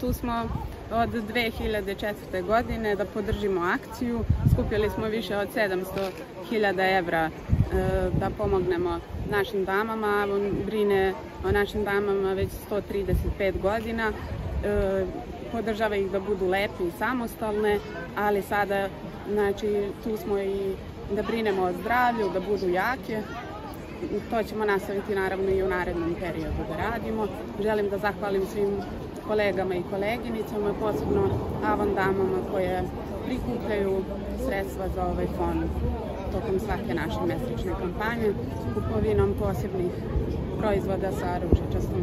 Tu smo od 2004. godine da podržimo akciju. Skupili smo više od 700.000 evra e, da pomognemo našim damama. On brine o našim damama već 135 godina. E, podržava ih da budu lepe i samostalne, ali sada znači, tu smo i da brinemo o zdravlju, da budu jake. To ćemo nastaviti naravno i u narednom periodu da radimo. Želim da zahvalim svim kolegama i koleginicama, posebno Avon damama koje prikupljaju sredstva za ovaj fond tokom svake naše mesečne kampanje kupovinom posebnih proizvoda sa ružičastom